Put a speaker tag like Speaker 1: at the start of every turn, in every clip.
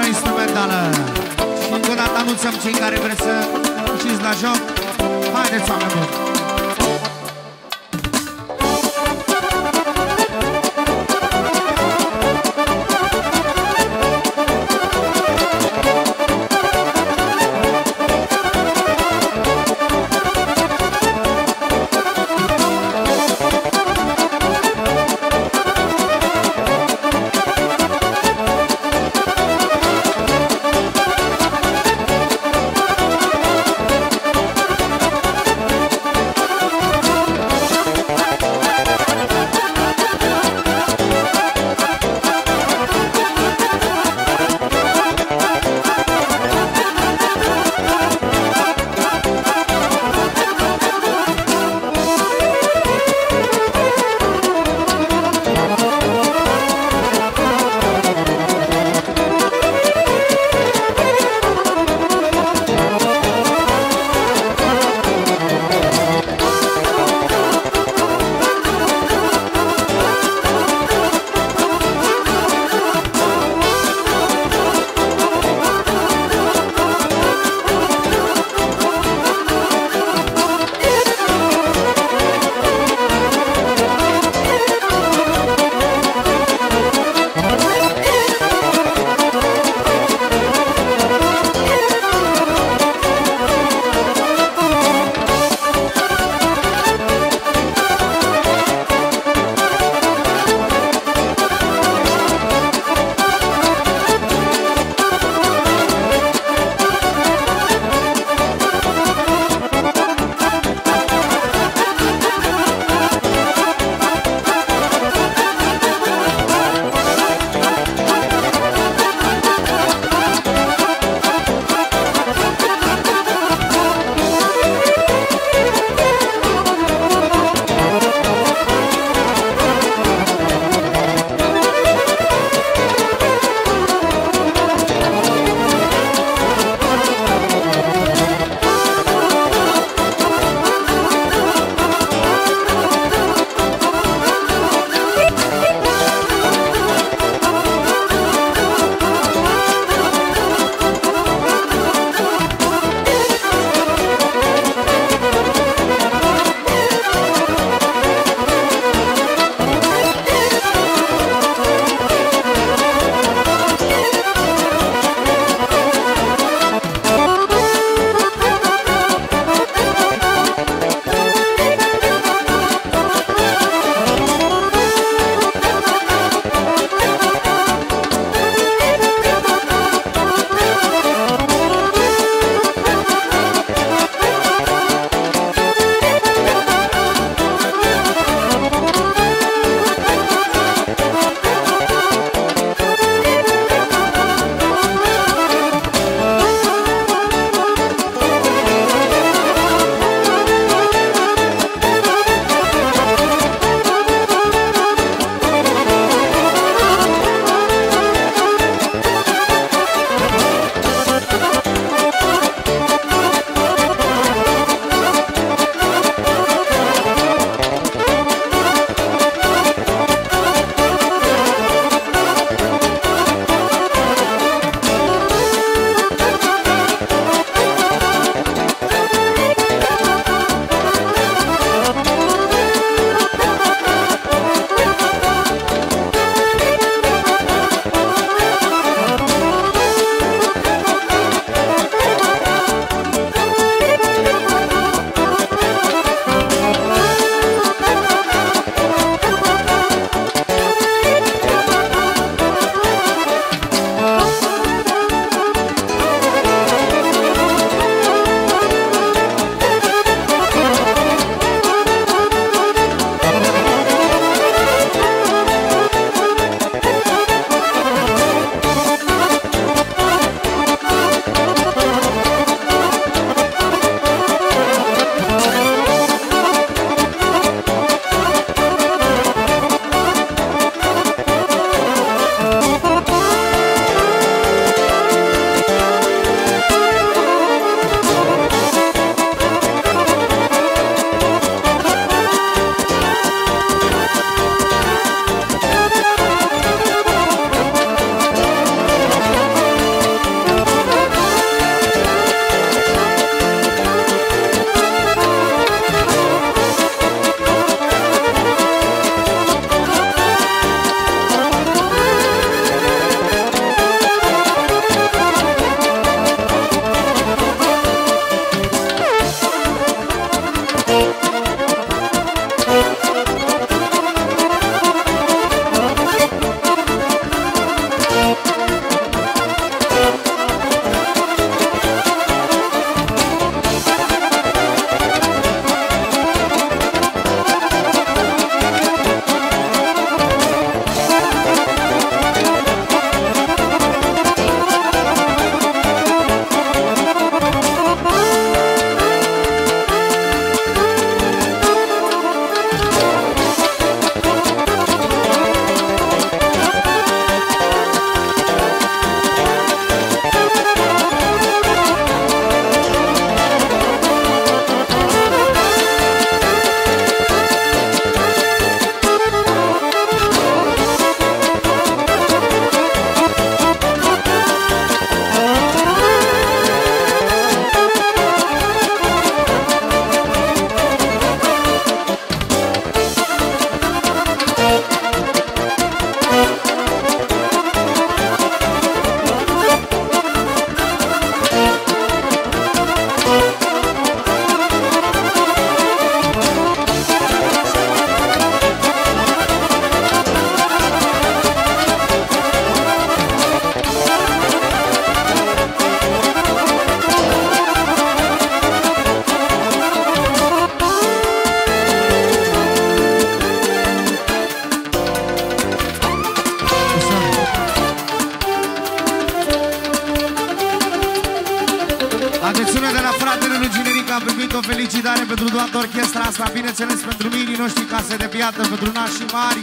Speaker 1: La cea mai frumoasă horă instrumentală Și încă o dată anunțăm cei care vreți să ieșiți la joc Haideți, oameni buni! O felicitare pentru toată orchestra asta. Bineînțeles pentru mirii noștri case de piată Pentru nașii mari.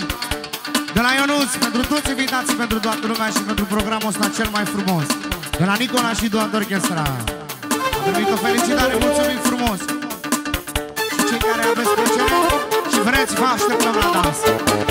Speaker 1: De la Ionuț, pentru toți invitații Pentru toată lumea și pentru programul ăsta cel mai frumos. De la Nicola și toată orchestra. Am primit o felicitare, mulțumim frumos. Și cei care aveți plăcere Și vreți, vă așteptăm la dans. Yeah!